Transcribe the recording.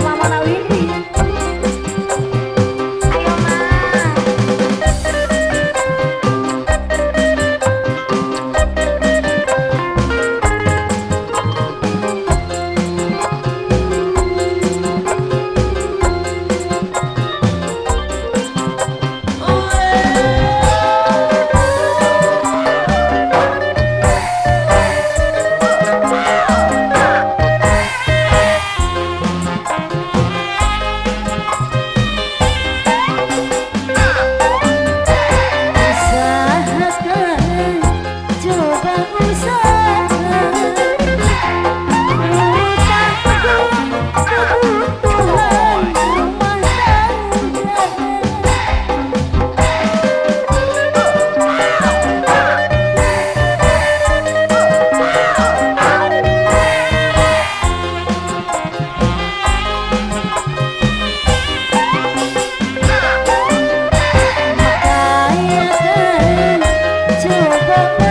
uma mala livre. Thank you.